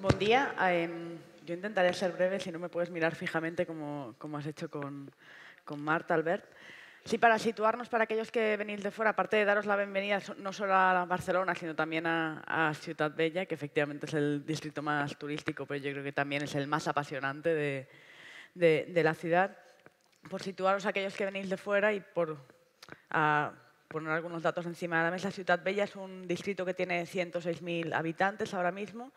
Buen día. Em, yo intentaré ser breve, si no me puedes mirar fijamente como, como has hecho con, con Marta, Albert. Sí, para situarnos, para aquellos que venís de fuera, aparte de daros la bienvenida no solo a Barcelona, sino también a, Ciudad Bella, que efectivamente es el distrito más turístico, pero yo creo que también es el más apasionante de, de, la ciudad. Por situaros a aquellos que venís de fuera y por poner algunos datos encima de la mesa, Ciudad Bella es un distrito que tiene 106.000 habitantes ahora mismo,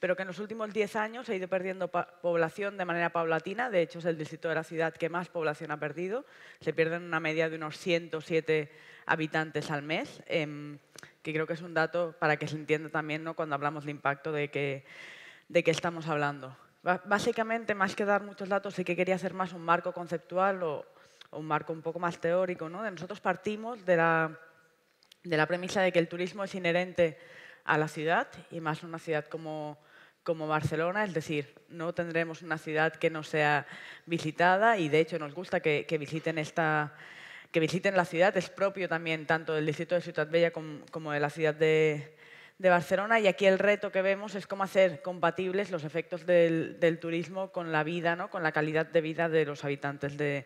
pero que en los últimos 10 años ha ido perdiendo población de manera paulatina. De hecho, es el distrito de la ciudad que más población ha perdido. Se pierden una media de unos 107 habitantes al mes, em, que creo que es un dato para que se entienda también ¿no? cuando hablamos del impacto de qué de que estamos hablando. Básicamente, más que dar muchos datos, sí que quería hacer más un marco conceptual o, un marco un poco más teórico. ¿no? De nosotros partimos de la, de la premisa de que el turismo es inherente a la ciudad y más una ciudad como como Barcelona, es decir, no tendremos una ciudad que no sea visitada y de hecho nos gusta que, visiten esta que visiten la ciudad, es propio también tanto del distrito de Ciudad Bella como, de la ciudad de, Barcelona y aquí el reto que vemos es cómo hacer compatibles los efectos del, turismo con la vida, ¿no? con la calidad de vida de los habitantes de,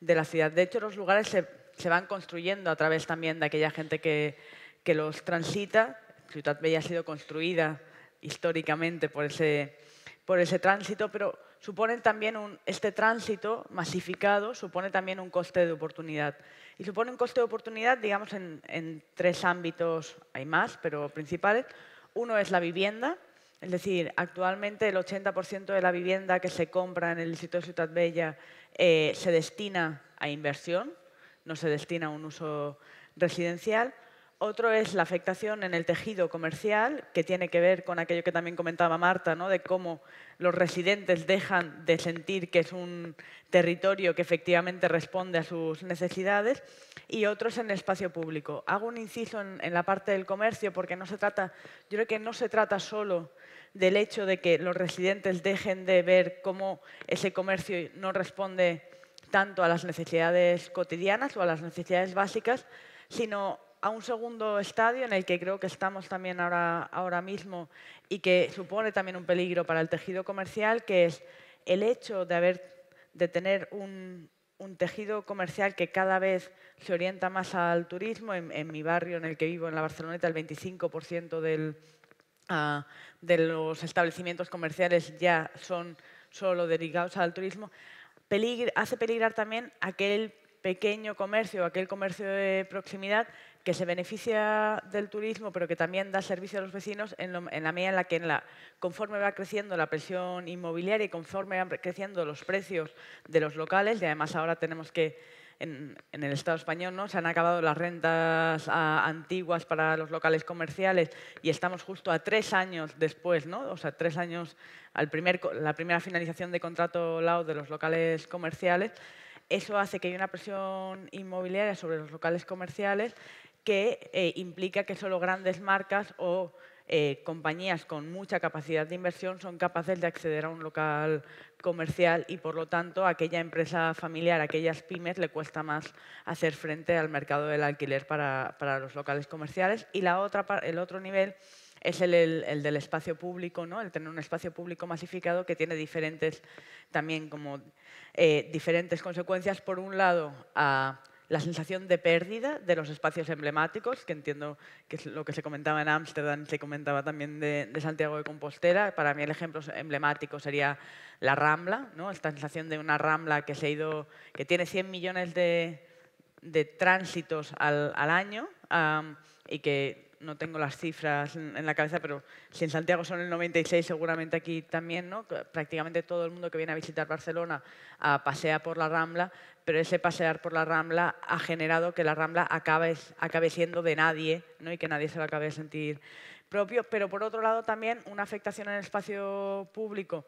la ciudad. De hecho, los lugares se, van construyendo a través también de aquella gente que, que los transita. Ciudad Bella ha sido construida históricamente por ese, por ese tránsito, pero suponen también este tránsito masificado supone también un coste de oportunidad. Y supone un coste de oportunidad, digamos, en, en tres ámbitos, hay más, pero principales. Uno es la vivienda, es decir, actualmente el 80% de la vivienda que se compra en el distrito de Ciudad Bella eh, se destina a inversión, no se destina a un uso residencial. Otro es la afectación en el tejido comercial, que tiene que ver con aquello que también comentaba Marta, ¿no? de cómo los residentes dejan de sentir que es un territorio que efectivamente responde a sus necesidades. Y otro es en el espacio público. Hago un inciso en, la parte del comercio porque no se trata, yo creo que no se trata solo del hecho de que los residentes dejen de ver cómo ese comercio no responde tanto a las necesidades cotidianas o a las necesidades básicas, sino a un segundo estadio en el que creo que estamos también ahora, ahora mismo y que supone también un peligro para el tejido comercial, que es el hecho de, tener un, tejido comercial que cada vez se orienta más al turismo. En, mi barrio en el que vivo, en la Barceloneta, el 25% del, ah, de los establecimientos comerciales ya son solo dedicados al turismo. hace peligrar también aquel pequeño comercio, aquel comercio de proximidad que se beneficia del turismo, pero que también da servicio a los vecinos en, la medida en la que conforme va creciendo la presión inmobiliaria y conforme van creciendo los precios de los locales, y además ahora tenemos que, en, el Estado español, ¿no? se han acabado las rentas antiguas para los locales comerciales y estamos justo a tres años después, ¿no? o sea, tres años al primer, la primera finalización de contrato LAO de los locales comerciales, eso hace que haya una presión inmobiliaria sobre los locales comerciales que eh, implica que solo grandes marcas o eh, compañías con mucha capacidad de inversión son capaces de acceder a un local comercial y, por lo tanto, a aquella empresa familiar, a aquellas pymes, le cuesta más hacer frente al mercado del alquiler para, los locales comerciales. Y la otra, el otro nivel es el, del espacio público, ¿no? el tener un espacio público masificado que tiene diferentes, también como, eh, diferentes consecuencias. Por un lado, a la sensación de pérdida de los espacios emblemáticos, que entiendo que es lo que se comentaba en Ámsterdam, se comentaba también de, Santiago de Compostela. Para mí el ejemplo emblemático sería la Rambla, ¿no? esta sensación de una Rambla que, se ha ido, que tiene 100 millones de, tránsitos al, año y que no tengo las cifras en la cabeza, pero si en Santiago son el 96, seguramente aquí también, ¿no? Prácticamente todo el mundo que viene a visitar Barcelona a pasea por la Rambla, pero ese pasear por la Rambla ha generado que la Rambla acabe, acabe siendo de nadie ¿no? y que nadie se lo acabe de sentir propio. Pero por otro lado también una afectación en el espacio público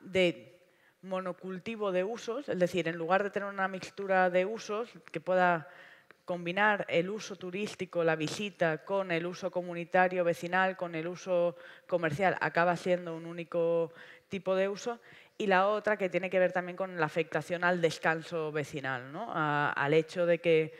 de monocultivo de usos, es decir, en lugar de tener una mixtura de usos que pueda combinar el uso turístico, la visita, con el uso comunitario, vecinal, con el uso comercial, acaba siendo un único tipo de uso. Y la otra que tiene que ver también con la afectación al descanso vecinal, ¿no? al hecho de que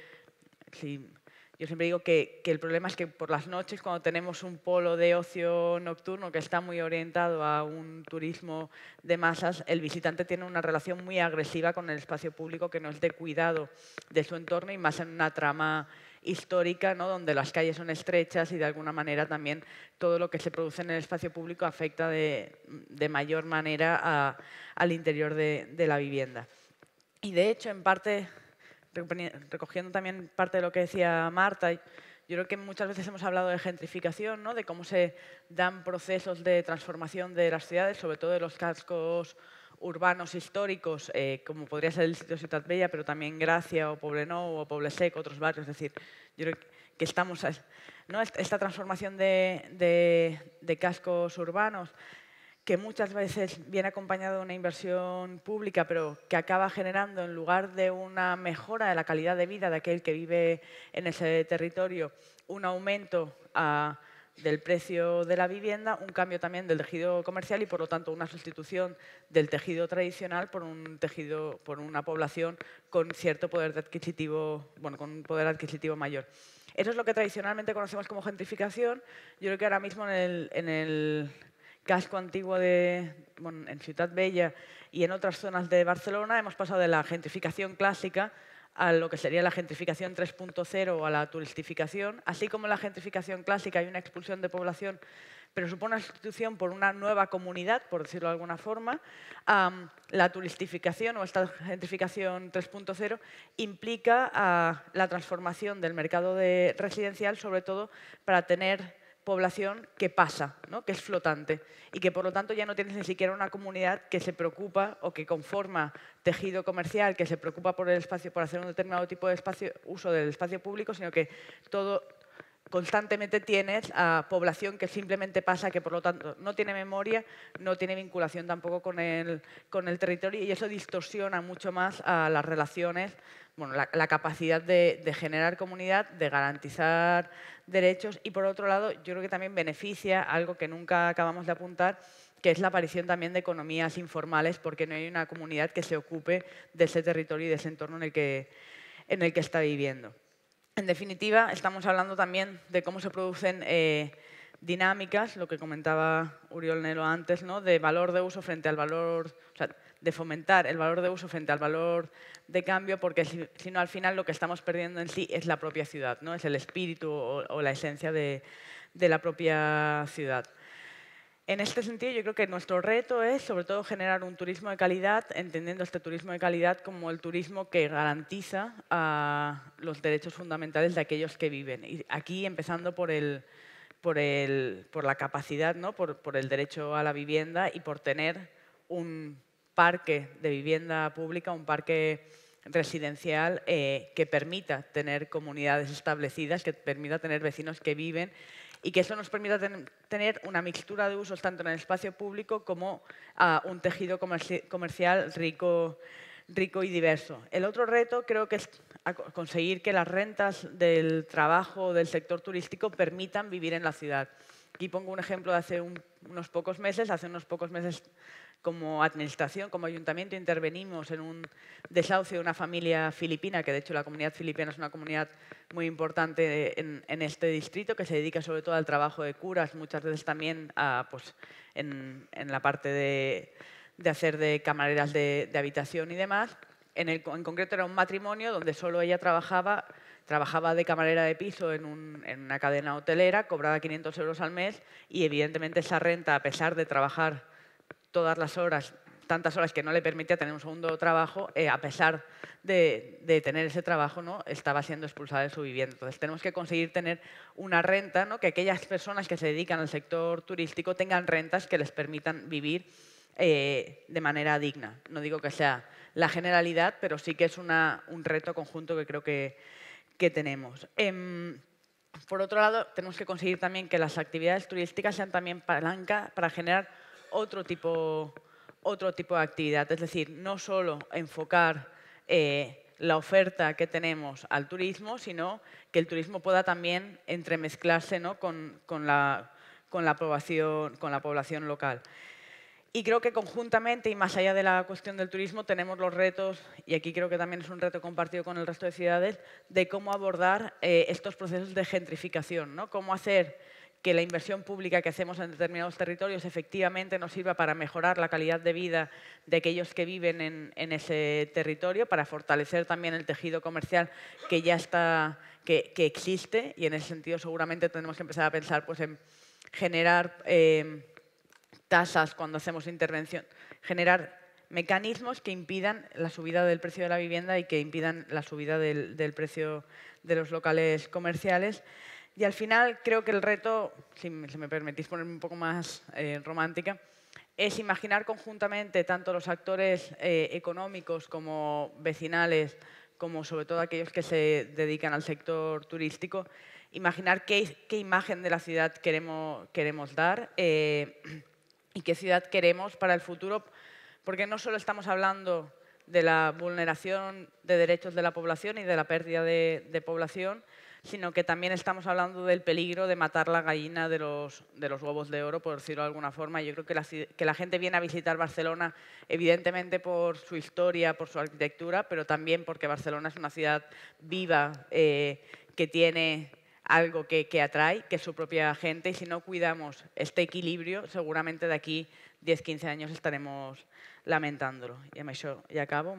yo siempre digo que, el problema es que por las noches, cuando tenemos un polo de ocio nocturno que está muy orientado a un turismo de masas, el visitante tiene una relación muy agresiva con el espacio público que no es de cuidado de su entorno y más en una trama histórica, ¿no? donde las calles son estrechas y de alguna manera también todo lo que se produce en el espacio público afecta de, mayor manera al interior de, de la vivienda. Y de hecho, en parte recogiendo también parte de lo que decía Marta, yo creo que muchas veces hemos hablado de gentrificación, ¿no? de cómo se dan procesos de transformación de las ciudades, sobre todo de los cascos urbanos históricos, eh, como podría ser el sitio Ciudad Bella, pero también Gracia o Poblenou o Poblesec, otros barrios. Es decir, yo creo que estamos... ¿no? Esta transformación de, de cascos urbanos que muchas veces viene acompañado de una inversión pública, pero que acaba generando, en lugar de una mejora de la calidad de vida de aquel que vive en ese territorio, un aumento ah, del precio de la vivienda, un cambio también del tejido comercial y, por lo tanto, una sustitución del tejido tradicional por un tejido, por una población con cierto poder adquisitivo, bueno, con un poder adquisitivo mayor. Eso es lo que tradicionalmente conocemos como gentrificación. Yo creo que ahora mismo en el casco antiguo de, en Ciudad Bella y en otras zonas de Barcelona hemos pasado de la gentrificación clásica a lo que sería la gentrificación 3.0 o a la turistificación. Así como en la gentrificación clásica hay una expulsión de población, pero supone una sustitución por una nueva comunidad, por decirlo de alguna forma, la turistificación o esta gentrificación 3.0 implica la transformación del mercado de residencial, sobre todo para tener población que pasa, ¿no? que es flotante y que por lo tanto ya no tienes ni siquiera una comunidad que se preocupa o que conforma tejido comercial, que se preocupa por el espacio, por hacer un determinado tipo de espacio, uso del espacio público, sino que todo constantemente tienes a población que simplemente pasa, que por lo tanto no tiene memoria, no tiene vinculación tampoco con el, con el territorio y eso distorsiona mucho más las relaciones bueno, la, capacidad de, generar comunidad, de garantizar derechos y por otro lado yo creo que también beneficia algo que nunca acabamos de apuntar, que es la aparición también de economías informales porque no hay una comunidad que se ocupe de ese territorio y de ese entorno en el que, en el que está viviendo. En definitiva, estamos hablando también de cómo se producen eh, dinámicas, lo que comentaba Uriol Nero antes, ¿no? de valor de uso frente al valor, de fomentar el valor de uso frente al valor de cambio, porque si, no al final lo que estamos perdiendo en sí es la propia ciudad, ¿no? es el espíritu o, la esencia de, la propia ciudad. En este sentido, yo creo que nuestro reto es, sobre todo, generar un turismo de calidad, entendiendo este turismo de calidad como el turismo que garantiza los derechos fundamentales de aquellos que viven. Y aquí, empezando por, el, por, el, por la capacidad, ¿no? por, por el derecho a la vivienda y por tener un parque de vivienda pública, un parque residencial eh, que permita tener comunidades establecidas, que permita tener vecinos que viven y que eso nos permita tener una mixtura de usos tanto en el espacio público como a un tejido comercial rico, rico y diverso. El otro reto creo que es conseguir que las rentas del trabajo del sector turístico permitan vivir en la ciudad. Aquí pongo un ejemplo de hace unos pocos meses. Hace unos pocos meses como administración, como ayuntamiento, intervenimos en un desahucio de una familia filipina, que de hecho la comunidad filipina es una comunidad muy importante en, este distrito, que se dedica sobre todo al trabajo de curas, muchas veces también pues, en, la parte de, hacer de camareras de, habitación y demás. En, el, en concreto era un matrimonio donde solo ella trabajaba trabajaba de camarera de piso en, en, una cadena hotelera, cobraba 500 euros al mes y evidentemente esa renta, a pesar de trabajar todas las horas, tantas horas que no le permitía tener un segundo trabajo, eh, a pesar de, tener ese trabajo, ¿no? estaba siendo expulsada de su vivienda. Entonces tenemos que conseguir tener una renta, ¿no? que aquellas personas que se dedican al sector turístico tengan rentas que les permitan vivir eh, de manera digna. No digo que sea la generalidad, pero sí que es una, un reto conjunto que creo que, que tenemos. Em, por otro lado, tenemos que conseguir también que las actividades turísticas sean también palanca para generar otro tipo, otro tipo de actividad. Es decir, no solo enfocar eh, la oferta que tenemos al turismo, sino que el turismo pueda también entremezclarse ¿no? con, con, la, con, la población, con la población local. y creo que conjuntamente y más allá de la cuestión del turismo tenemos los retos, y aquí creo que también es un reto compartido con el resto de ciudades, de cómo abordar eh, estos procesos de gentrificación, ¿no? cómo hacer que la inversión pública que hacemos en determinados territorios efectivamente nos sirva para mejorar la calidad de vida de aquellos que viven en, ese territorio, para fortalecer también el tejido comercial que ya está, que, existe, y en ese sentido seguramente tenemos que empezar a pensar pues, en generar... Eh, tasas cuando hacemos intervención, generar mecanismos que impidan la subida del precio de la vivienda y que impidan la subida del, precio de los locales comerciales. Y al final creo que el reto, si me permitís ponerme un poco más eh, romántica, es imaginar conjuntamente tanto los actores eh, económicos como vecinales, como sobre todo aquellos que se dedican al sector turístico, imaginar qué, imagen de la ciudad queremos, queremos dar. Eh, y qué ciudad queremos para el futuro, porque no solo estamos hablando de la vulneración de derechos de la población y de la pérdida de, población, sino que también estamos hablando del peligro de matar la gallina de los, de los huevos de oro, por decirlo de alguna forma. Yo creo que la, que la, gente viene a visitar Barcelona, evidentemente por su historia, por su arquitectura, pero también porque Barcelona es una ciudad viva eh, que tiene algo que, atrae, que es su propia gente, y si no cuidamos este equilibrio, seguramente de aquí 10-15 años estaremos lamentándolo. Y amb això ja acabo.